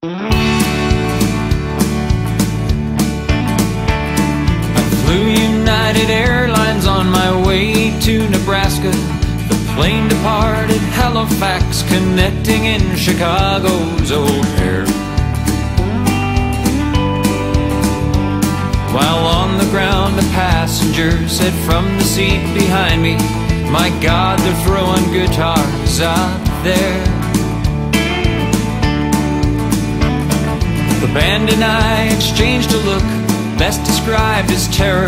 I flew United Airlines on my way to Nebraska. The plane departed Halifax, connecting in Chicago's O'Hare. While on the ground, a passenger said from the seat behind me, My God, they're throwing guitars out there. The band and I exchanged a look, best described as terror,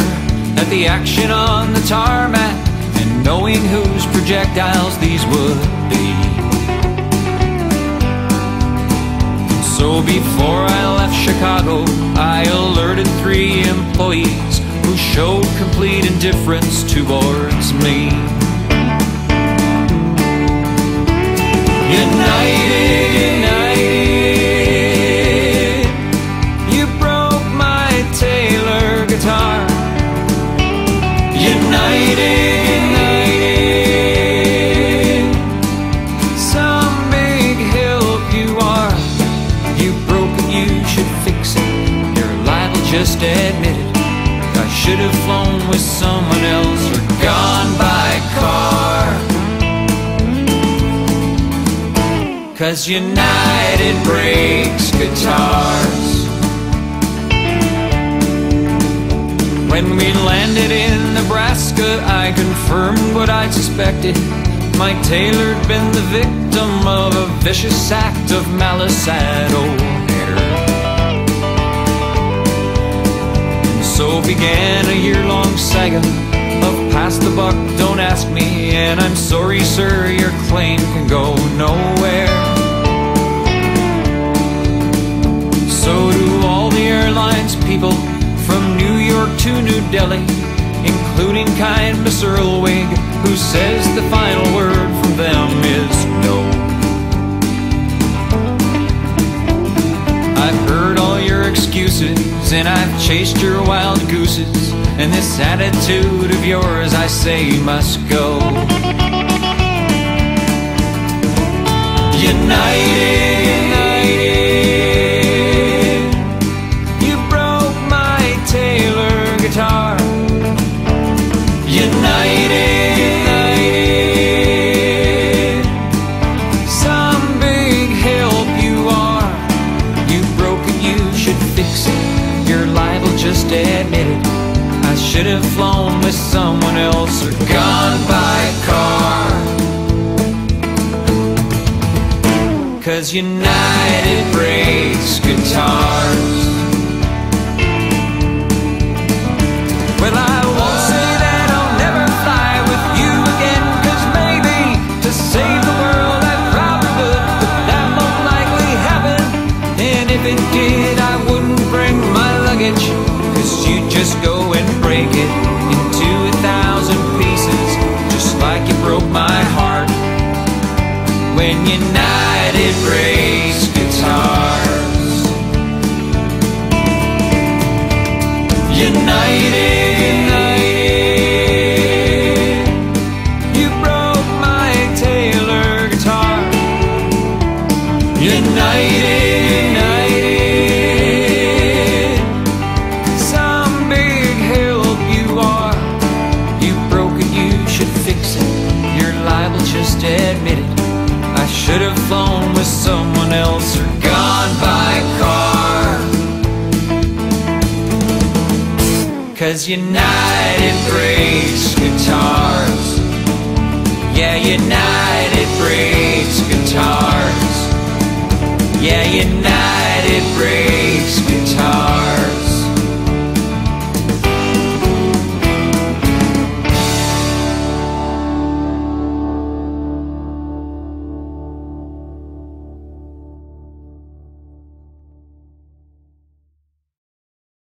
at the action on the tarmac, and knowing whose projectiles these would be. So before I left Chicago, I alerted three employees who showed complete indifference towards me. United, just admit it. I should have flown with someone else or gone by car. Cause United breaks guitars. When we landed in Nebraska, I confirmed what I suspected. my Taylor'd been the victim of a vicious act of malice at O'Hare. And so began a year-long saga of pass the buck, don't ask me, and I'm sorry, sir, your claim can go nowhere. So do all the airlines people from New York to New Delhi, including kind Miss Irlweg, who says the final word from them is no. I've heard all your excuses and I've chased your wild gooses, and this attitude of yours I say must go. United, I should have flown with someone else or gone by car. Cause United breaks guitars. Well, I won't say that I'll never fly with you again, cause maybe to save the world I probably would, but that won't likely happen. And if it did, I wouldn't bring my luggage, cause you'd just go and break it into a thousand pieces, just like you broke my heart when United breaks guitars. United, just admit it. I should have flown with someone else or gone by car. Cause United breaks guitars.